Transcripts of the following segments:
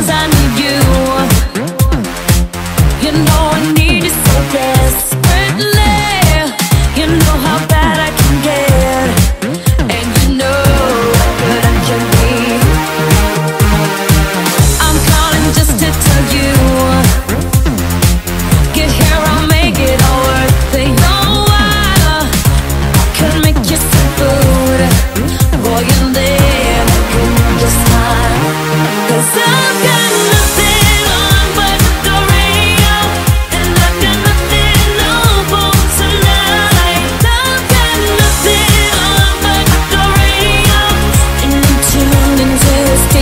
cause I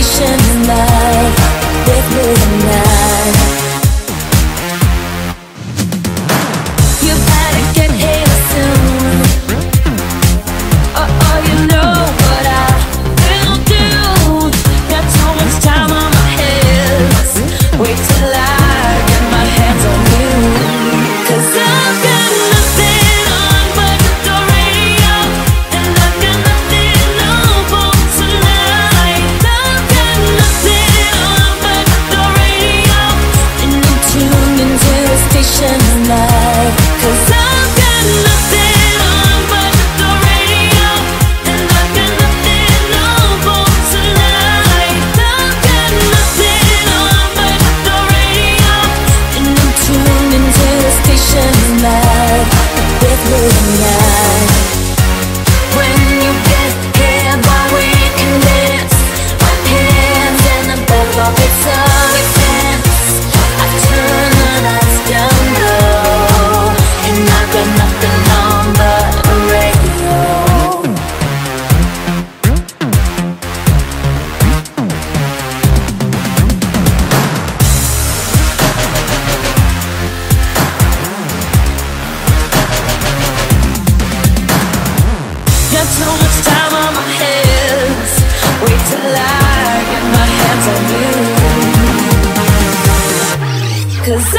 ocean 为什么？Cause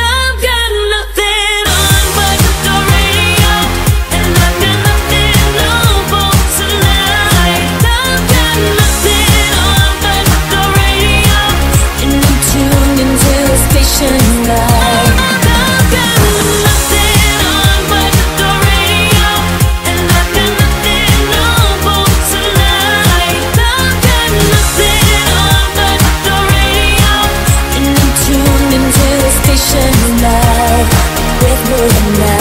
passion you with me and.